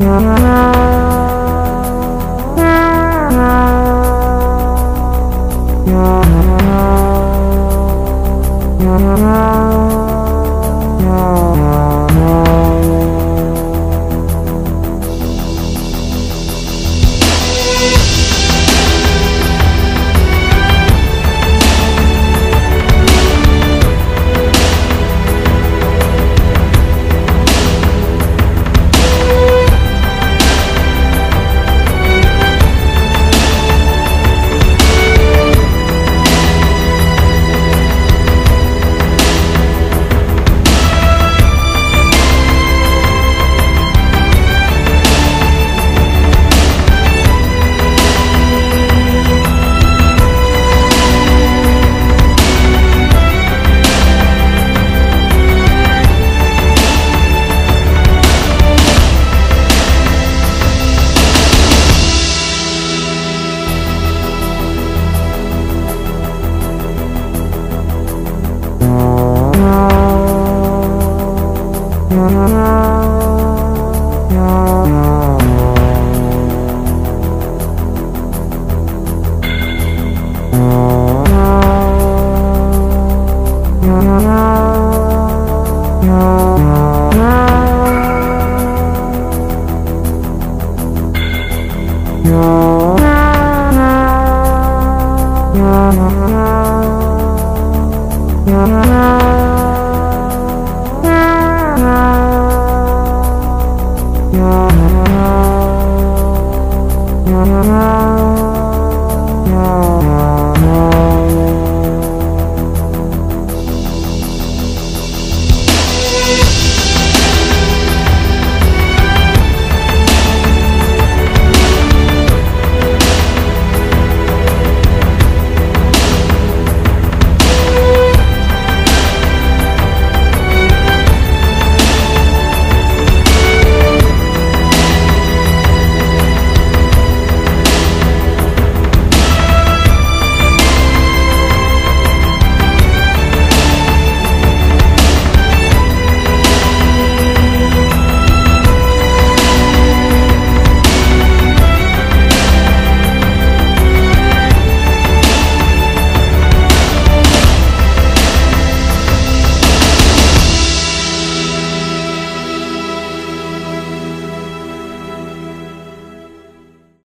Yeah. No. Yeah.